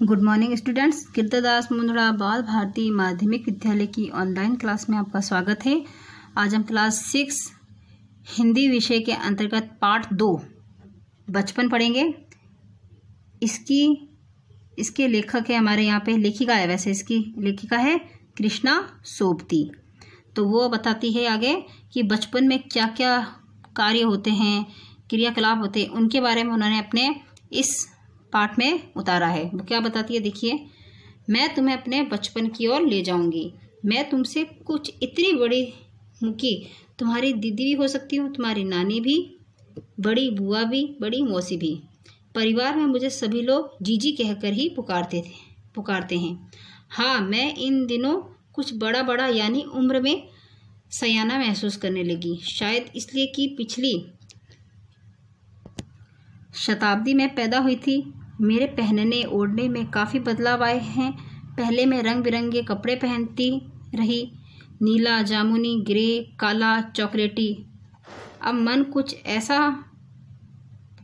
Good morning students Kirtdas Mundra Bal Bharati माध्यमिक विद्यालय की ऑनलाइन क्लास में आपका स्वागत है आज हम क्लास सिक्स हिंदी विषय के अंतर्गत पार्ट दो बचपन पढ़ेंगे। इसकी, इसके लेखक है हमारे यहाँ पे लेखिका है, वैसे इसकी लेखिका है कृष्णा सोबती तो वो बताती है आगे कि बचपन में क्या क्या कार्य होते हैं, क्रियाकलाप होते हैं, उनके बारे में उन्होंने अपने इस पाठ में उतारा है। वो क्या बताती है? देखिए, मैं तुम्हें अपने बचपन की ओर ले जाऊँगी। मैं तुमसे कुछ इतनी बड़ी हूँ कि तुम्हारी दीदी भी हो सकती हूँ, तुम्हारी नानी भी, बड़ी बुआ भी, बड़ी मौसी भी। परिवार में मुझे सभी लोग जीजी कहकर ही पुकारते थे, पुकारते हैं। हाँ मैं इन दिनों कुछ बड़ा बड़ा यानी उम्र में सयाना महसूस करने लगी। शायद इसलिए कि पिछली शताब्दी में पैदा हुई थी। मेरे पहनने ओढ़ने में काफ़ी बदलाव आए हैं। पहले मैं रंग बिरंगे कपड़े पहनती रही, नीला, जामुनी, ग्रे, काला, चॉकलेटी। अब मन कुछ ऐसा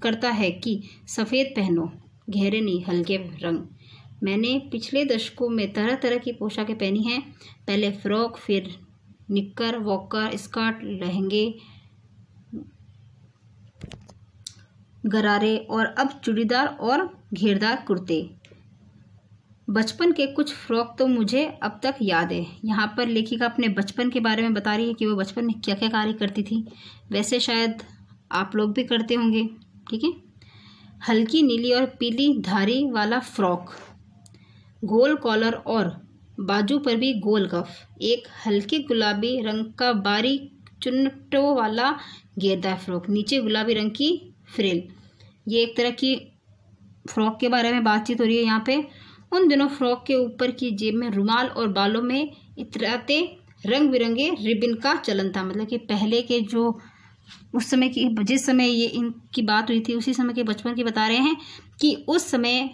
करता है कि सफ़ेद पहनो, गहरे नहीं, हल्के रंग। मैंने पिछले दशकों में तरह तरह की पोशाकें पहनी हैं। पहले फ्रॉक, फिर निक्कर, वॉकर, स्कर्ट, लहंगे, गरारे और अब चूड़ीदार और घेरदार कुर्ते। बचपन के कुछ फ्रॉक तो मुझे अब तक याद है। यहाँ पर लेखिका अपने बचपन के बारे में बता रही है कि वो बचपन में क्या क्या कार्य करती थी। वैसे शायद आप लोग भी करते होंगे, ठीक है? हल्की नीली और पीली धारी वाला फ्रॉक। गोल कॉलर और बाजू पर भी गोल कफ। एक हल्के गुलाबी रंग का बारीक चुन्नटों वाला घेरदार फ्रॉक। नीचे गुलाबी रंग की फ्रिल। ये एक तरह की फ्रॉक के बारे में बातचीत हो रही है यहाँ पे। उन दिनों फ्रॉक के ऊपर की जेब में रुमाल और बालों में इतराते रंग बिरंगे रिबिन का चलन था। मतलब कि पहले के जो उस समय की, जिस समय ये इनकी बात हुई थी, उसी समय के बचपन की बता रहे हैं कि उस समय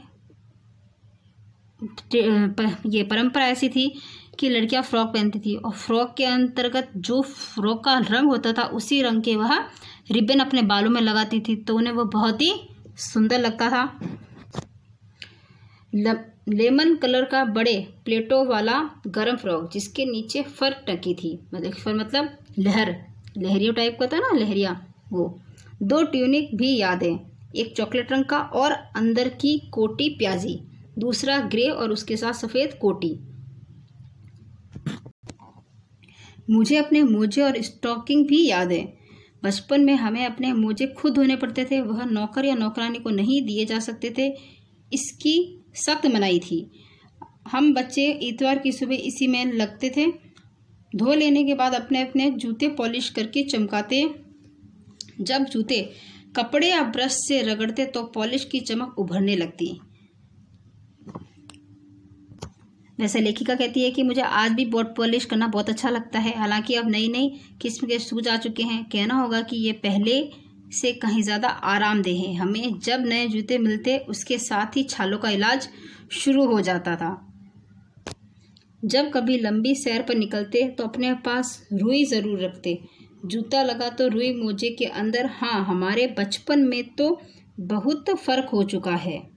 ये परंपरा ऐसी थी कि लड़कियाँ फ्रॉक पहनती थी और फ्रॉक के अंतर्गत जो फ्रॉक का रंग होता था, उसी रंग के वह रिबन अपने बालों में लगाती थी। तो उन्हें वो बहुत ही सुंदर लगता था। लेमन कलर का बड़े प्लेटों वाला गर्म फ्रॉक, जिसके नीचे फर टकी थी। मतलब फर मतलब लहर, लहरिया टाइप का था ना, लहरिया, वो। दो ट्यूनिक भी याद है। एक चॉकलेट रंग का और अंदर की कोटी प्याजी। दूसरा ग्रे और उसके साथ सफ़ेद कोटी। मुझे अपने मोजे और स्टॉकिंग भी याद है। बचपन में हमें अपने मोजे खुद धोने पड़ते थे, वह नौकर या नौकरानी को नहीं दिए जा सकते थे, इसकी सख्त मनाई थी। हम बच्चे इतवार की सुबह इसी में लगते थे। धो लेने के बाद अपने अपने जूते पॉलिश करके चमकाते। जब जूते कपड़े या ब्रश से रगड़ते तो पॉलिश की चमक उभरने लगती। वैसे लेखिका कहती है कि मुझे आज भी बोट पॉलिश करना बहुत अच्छा लगता है। हालाँकि अब नई नई किस्म के शूज़ आ चुके हैं। कहना होगा कि ये पहले से कहीं ज़्यादा आरामदेह है। हमें जब नए जूते मिलते, उसके साथ ही छालों का इलाज शुरू हो जाता था। जब कभी लंबी सैर पर निकलते तो अपने पास रुई ज़रूर रखते। जूता लगा तो रुई मोजे के अंदर। हाँ हमारे बचपन में तो बहुत फ़र्क हो चुका है।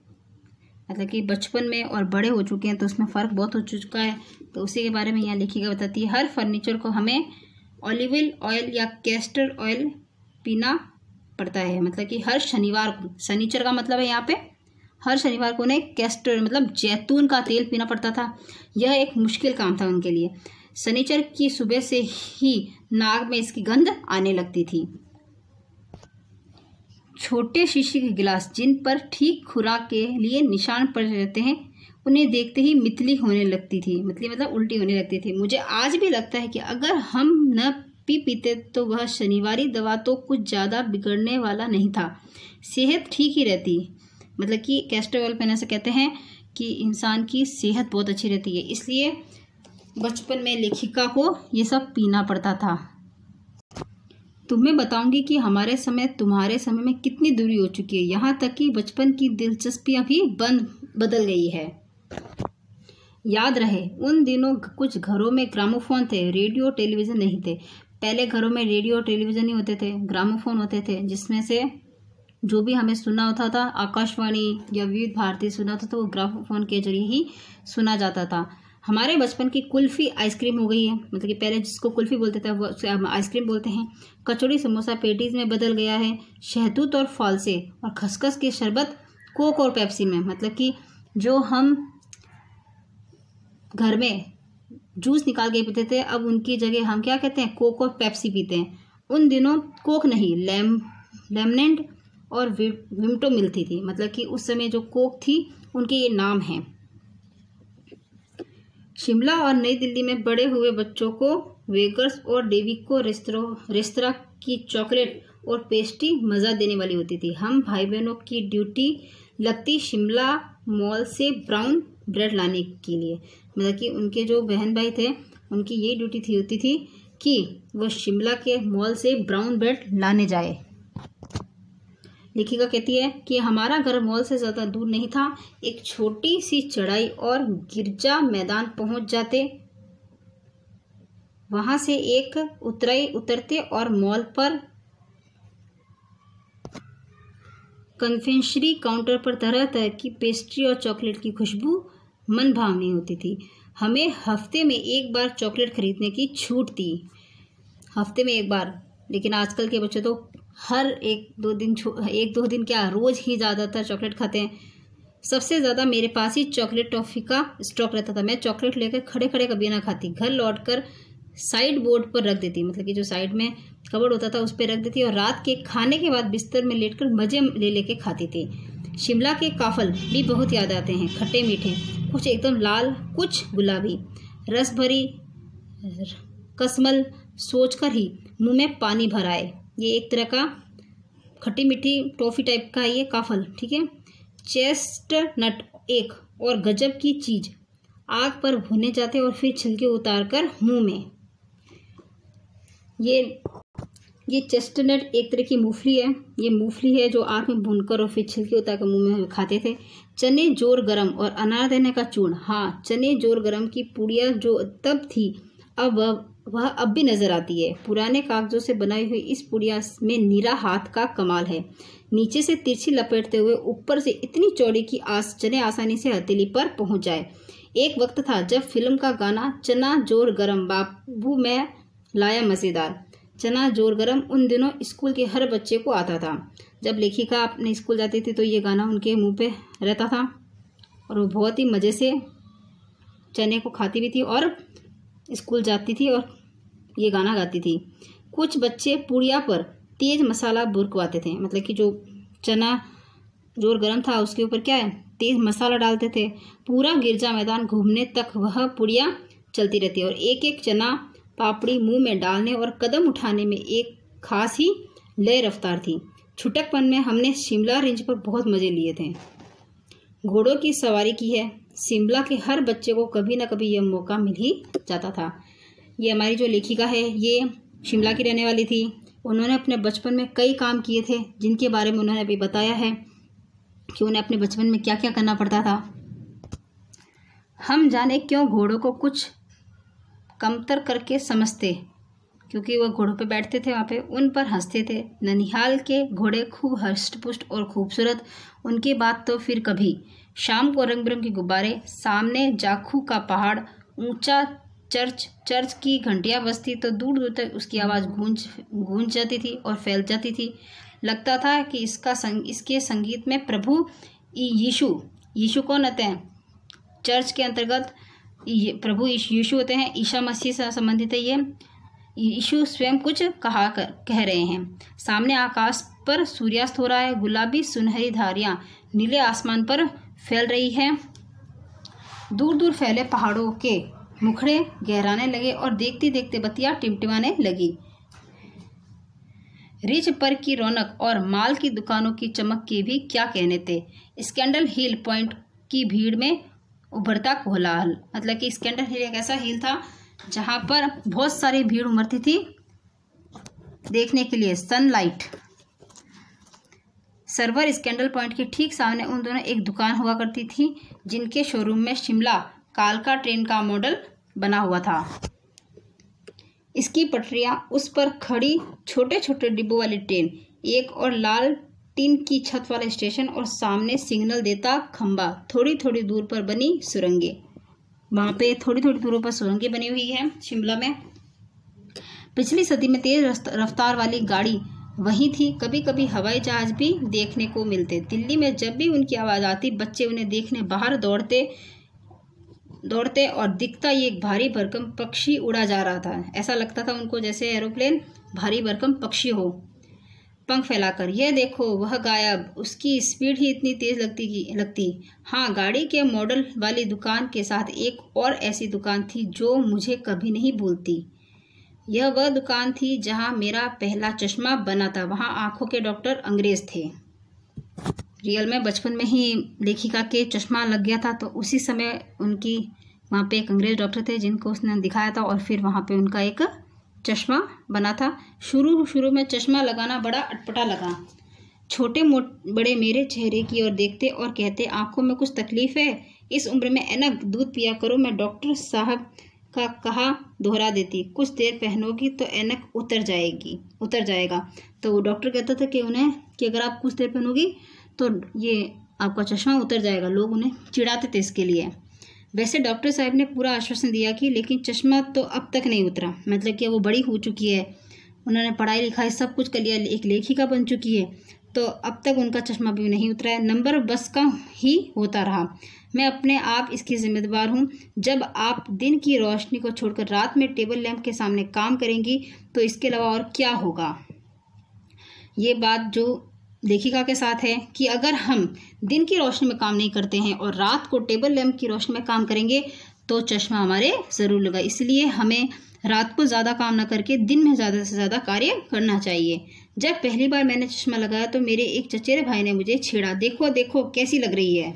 मतलब कि बचपन में और बड़े हो चुके हैं तो उसमें फ़र्क बहुत हो चुका है। तो उसी के बारे में यहाँ लिखिएगा बताती है, हर फर्नीचर को हमें ऑलिविल ऑयल या कैस्टर ऑयल पीना पड़ता है। मतलब कि हर शनिवार को, शनिचर का मतलब है यहाँ पे, हर शनिवार को उन्हें कैस्टर मतलब जैतून का तेल पीना पड़ता था। यह एक मुश्किल काम था उनके लिए। शनिचर की सुबह से ही नाक में इसकी गंध आने लगती थी। छोटे शीशे के गिलास जिन पर ठीक खुराक के लिए निशान पड़ रहते हैं, उन्हें देखते ही मितली होने लगती थी। मितली मतलब उल्टी होने लगती थी। मुझे आज भी लगता है कि अगर हम न पी पीते तो वह शनिवारी दवा तो कुछ ज़्यादा बिगड़ने वाला नहीं था। सेहत ठीक ही रहती। मतलब कि कैस्टर ऑयल पहने से कहते हैं कि इंसान की सेहत बहुत अच्छी रहती है। इसलिए बचपन में लेखिका को ये सब पीना पड़ता था। तुम्हें बताऊँगी कि हमारे समय, तुम्हारे समय में कितनी दूरी हो चुकी है। यहाँ तक कि बचपन की दिलचस्पियाँ भी बंद बदल गई है। याद रहे, उन दिनों कुछ घरों में ग्रामोफोन थे, रेडियो, टेलीविज़न नहीं थे। पहले घरों में रेडियो, टेलीविज़न नहीं होते थे, ग्रामोफोन होते थे, जिसमें से जो भी हमें सुनना होता था, आकाशवाणी या विविध भारती सुना होता तो वो ग्रामोफोन के ज़रिए ही सुना जाता था। हमारे बचपन की कुल्फ़ी आइसक्रीम हो गई है। मतलब कि पहले जिसको कुल्फ़ी बोलते थे, वो हम आइसक्रीम बोलते हैं। कचौड़ी समोसा पेटीज़ में बदल गया है। शहतूत और फालसे और खसखस के शरबत, कोक और पेप्सी में। मतलब कि जो हम घर में जूस निकाल के पीते थे, अब उनकी जगह हम क्या कहते हैं? कोक और पेप्सी पीते हैं। उन दिनों कोक नहीं, लेम, लेमनेंट और विमटो मिलती थी। मतलब कि उस समय जो कोक थी, उनके ये नाम हैं। शिमला और नई दिल्ली में बड़े हुए बच्चों को वेगर्स और डेविको रेस्तरा रेस्तरा की चॉकलेट और पेस्ट्री मज़ा देने वाली होती थी। हम भाई बहनों की ड्यूटी लगती शिमला मॉल से ब्राउन ब्रेड लाने के लिए। मतलब कि उनके जो बहन भाई थे, उनकी यही ड्यूटी थी, होती थी कि वह शिमला के मॉल से ब्राउन ब्रेड लाने जाए। लेखिका कहती है कि हमारा घर मॉल से ज़्यादा दूर नहीं था। एक छोटी सी चढ़ाई और गिरजा मैदान पहुँच जाते। वहाँ से एक उतराई उतरते और मॉल पर कन्फेंशरी काउंटर पर तरह तरह की पेस्ट्री और चॉकलेट की खुशबू मन भावनी होती थी। हमें हफ़्ते में एक बार चॉकलेट खरीदने की छूट थी। हफ़्ते में एक बार, लेकिन आजकल के बच्चे तो हर एक दो दिन एक दो दिन क्या रोज़ ही ज़्यादातर चॉकलेट खाते हैं। सबसे ज़्यादा मेरे पास ही चॉकलेट टॉफ़ी का स्टॉक रहता था। मैं चॉकलेट लेकर खड़े खड़े कभी ना खाती। घर लौट कर साइड बोर्ड पर रख देती मतलब कि जो साइड में कबड़ होता था उस पर रख देती और रात के खाने के बाद बिस्तर में लेटकर मज़े ले लेके खाती थी। शिमला के काफल भी बहुत याद आते हैं, खट्टे मीठे, कुछ एकदम लाल, कुछ गुलाबी। रस भरी कसमल सोचकर ही मुँह में पानी भर आए। ये एक तरह का खट्टी मीठी टॉफ़ी टाइप का ये काफल, ठीक है? चेस्ट नट एक, और गजब की चीज़। आग पर भुने जाते और फिर छिलके उतार कर मुँह में। ये ये चेस्टनट एक तरह की मूंगफली है। ये मूंगफली है जो आग में भूनकर और फिर छिलके उतार कर मुँह में खाते थे। चने ज़ोर गरम और अनार देने का चूर्ण। हाँ चने ज़ोर गरम की पुड़िया जो तब थी अब वह अब भी नज़र आती है। पुराने कागजों से बनाई हुई इस पुड़िया में नीरा हाथ का कमाल है। नीचे से तिरछी लपेटते हुए ऊपर से इतनी चौड़ी की आस, चने आसानी से हथेली पर पहुँच जाए। एक वक्त था जब फ़िल्म का गाना चना ज़ोर गरम, बाबू में लाया मज़ेदार। चना ज़ोर गरम उन दिनों स्कूल के हर बच्चे को आता था। जब लेखिका अपने स्कूल जाती थी तो ये गाना उनके मुँह पे रहता था और वो बहुत ही मज़े से चने को खाती भी थी और स्कूल जाती थी और ये गाना गाती थी। कुछ बच्चे पुड़िया पर तेज़ मसाला बुरकवाते थे। मतलब कि जो चना ज़ोर गर्म था, उसके ऊपर क्या है? तेज़ मसाला डालते थे। पूरा गिरजा मैदान घूमने तक वह पुड़िया चलती रहती है और एक एक चना पापड़ी मुँह में डालने और कदम उठाने में एक खास ही लय रफ्तार थी। छुटकपन में हमने शिमला रेंज पर बहुत मज़े लिए थे। घोड़ों की सवारी की है। शिमला के हर बच्चे को कभी ना कभी यह मौका मिल ही जाता था। ये हमारी जो लेखिका है, ये शिमला की रहने वाली थी। उन्होंने अपने बचपन में कई काम किए थे, जिनके बारे में उन्होंने अभी बताया है कि उन्हें अपने बचपन में क्या क्या करना पड़ता था। हम जाने क्यों घोड़ों को कुछ कमतर करके समझते? क्योंकि वह घोड़ों पे बैठते थे, वहाँ पे उन पर हँसते थे। ननिहाल के घोड़े खूब हष्ट और खूबसूरत। उनकी बात तो फिर कभी शाम को रंग बिरंग के गुब्बारे, सामने जाखू का पहाड़, ऊँचा चर्च चर्च की घंटियाँ बजती तो दूर दूर तक उसकी आवाज़ गूंज गूंज जाती थी और फैल जाती थी। लगता था कि इसका संग, इसके संगीत में प्रभु यीशु यीशु कौन होते हैं? चर्च के अंतर्गत प्रभु यीशु होते हैं। ईशा मसीह से संबंधित है ये। यीशु स्वयं कुछ कहा कर, कह रहे हैं। सामने आकाश पर सूर्यास्त हो रहा है गुलाबी सुनहरी धारियाँ नीले आसमान पर फैल रही है। दूर दूर फैले पहाड़ों के मुखड़े गहराने लगे और देखते देखते बतिया टिमटिमाने लगी। रिज पर की रौनक और माल की दुकानों की चमक के भी क्या कहने थे। स्कैंडल हिल पॉइंट की भीड़ में उभरता कोलाहल मतलब कि स्कैंडल हिल एक ऐसा हिल था जहाँ पर बहुत सारी भीड़ उमड़ती थी। देखने के लिए सनलाइट सर्वर स्कैंडल पॉइंट के ठीक सामने उन दोनों एक दुकान हुआ करती थी, जिनके शोरूम में शिमला कालका ट्रेन का मॉडल बना हुआ था। इसकी पटरियाँ उस पर खड़ी छोटे छोटे डिब्बों वाली ट्रेन एक और लाल टीन की छत वाला स्टेशन और सामने सिग्नल देता खंबा थोड़ी थोड़ी दूर पर बनी सुरंगे। वहाँ पे थोड़ी थोड़ी दूरों पर सुरंगें बनी हुई है, शिमला में। पिछली सदी में तेज रफ्तार वाली गाड़ी वही थी। कभी कभी हवाई जहाज़ भी देखने को मिलते। दिल्ली में जब भी उनकी आवाज़ आती, बच्चे उन्हें देखने बाहर दौड़ते दौड़ते और दिखता ये एक भारी भरकम पक्षी उड़ा जा रहा था। ऐसा लगता था उनको जैसे एरोप्लेन भारी भरकम पक्षी हो। पंख फैलाकर यह देखो, वह गायब। उसकी स्पीड ही इतनी तेज लगती की, लगती। हाँ गाड़ी के मॉडल वाली दुकान के साथ एक और ऐसी दुकान थी जो मुझे कभी नहीं भूलती। यह वह दुकान थी जहाँ मेरा पहला चश्मा बना था। वहाँ आँखों के डॉक्टर अंग्रेज़ थे। रियल में बचपन में ही लेखिका के चश्मा लग गया था तो उसी समय उनकी वहाँ पे एक अंग्रेज़ डॉक्टर थे जिनको उसने दिखाया था और फिर वहाँ पे उनका एक चश्मा बना था। शुरू शुरू में चश्मा लगाना बड़ा अटपटा लगा। छोटे मोट बड़े मेरे चेहरे की ओर देखते और कहते, आँखों में कुछ तकलीफ़ है? इस उम्र में एनक दूध पिया करो, मैं डॉक्टर साहब का कहा दोहरा देती। कुछ देर पहनोगी तो एनक उतर जाएगी, उतर जाएगा। तो वो डॉक्टर कहता था कि उन्हें, कि अगर आप कुछ देर पहनोगी तो ये आपका चश्मा उतर जाएगा। लोग उन्हें चिढ़ाते थे इसके लिए। वैसे डॉक्टर साहब ने पूरा आश्वासन दिया कि लेकिन चश्मा तो अब तक नहीं उतरा। मतलब कि वो बड़ी हो चुकी है। उन्होंने पढ़ाई लिखाई सब कुछ कर लिया, एक लेखिका बन चुकी है। तो अब तक उनका चश्मा भी नहीं उतरा है। नंबर बस का ही होता रहा। मैं अपने आप इसकी जिम्मेदार हूँ। जब आप दिन की रोशनी को छोड़कर रात में टेबल लैंप के सामने काम करेंगी तो इसके अलावा और क्या होगा? ये बात जो लेखिका के साथ है कि अगर हम दिन की रोशनी में काम नहीं करते हैं और रात को टेबल लैम्प की रोशनी में काम करेंगे तो चश्मा हमारे ज़रूर लगा। इसलिए हमें रात को ज़्यादा काम ना करके दिन में ज़्यादा से ज़्यादा कार्य करना चाहिए। जब पहली बार मैंने चश्मा लगाया तो मेरे एक चचेरे भाई ने मुझे छेड़ा। देखो देखो, कैसी लग रही है?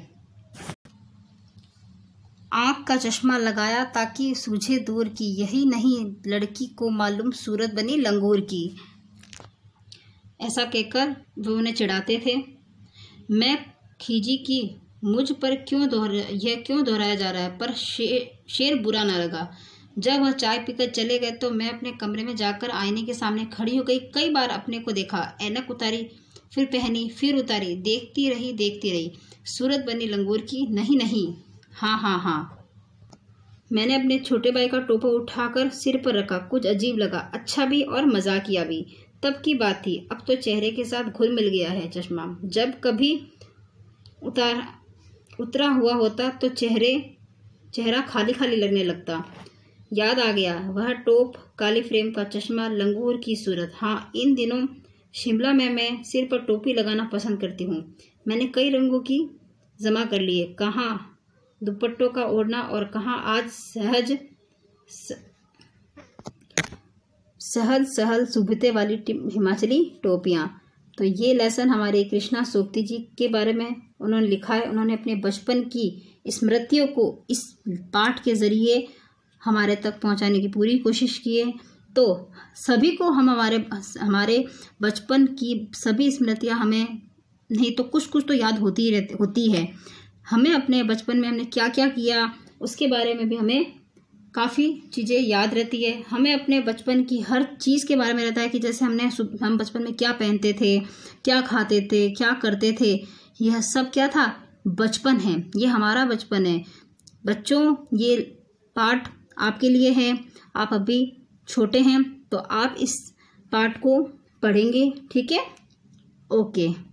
आँख का चश्मा लगाया ताकि सूझे दूर की। यही नहीं, लड़की को मालूम सूरत बनी लंगूर की। ऐसा कहकर वो उन्हें चिढ़ाते थे। मैं खीजी की मुझ पर क्यों दोहरा, यह क्यों दोहराया जा रहा है? पर शेर शेर बुरा ना लगा। जब वह चाय पीकर चले गए तो मैं अपने कमरे में जाकर आईने के सामने खड़ी हो गई। कई बार अपने को देखा, ऐनक उतारी, फिर पहनी, फिर उतारी, देखती रही देखती रही। सूरत बनी लंगूर की, नहीं नहीं हाँ हाँ हाँ। मैंने अपने छोटे भाई का टोपा उठाकर सिर पर रखा। कुछ अजीब लगा अच्छा भी और मजाकिया भी। तब की बात थी। अब तो चेहरे के साथ घुल मिल गया है चश्मा। जब कभी उतार, उतरा हुआ होता तो चेहरे, चेहरा खाली खाली लगने लगता। याद आ गया, वह टोप, काली फ्रेम का चश्मा, लंगूर की सूरत। हाँ इन दिनों शिमला में मैं सिर पर टोपी लगाना पसंद करती हूँ। मैंने कई रंगों की जमा कर लिए। कहाँ दुपट्टों का ओढ़ना और कहाँ आज सहज सहल सहल सुभते वाली हिमाचली टोपियाँ। तो ये लेसन हमारे कृष्णा सोक्ति जी के बारे में उन्होंने लिखा है। उन्होंने अपने बचपन की स्मृतियों को इस पाठ के ज़रिए हमारे तक पहुँचाने की पूरी कोशिश की है। तो सभी को हम हमारे हमारे बचपन की सभी स्मृतियाँ हमें, नहीं तो कुछ कुछ तो याद होती रहती, होती है। हमें अपने बचपन में हमने क्या क्या किया, उसके बारे में भी हमें काफ़ी चीज़ें याद रहती है। हमें अपने बचपन की हर चीज़ के बारे में रहता है कि जैसे हमने हम बचपन में क्या पहनते थे, क्या खाते थे, क्या करते थे, यह सब क्या था? बचपन है। ये हमारा बचपन है। बच्चों, ये पाठ आपके लिए है। आप अभी छोटे हैं तो आप इस पार्ट को पढ़ेंगे, ठीक है? ओके।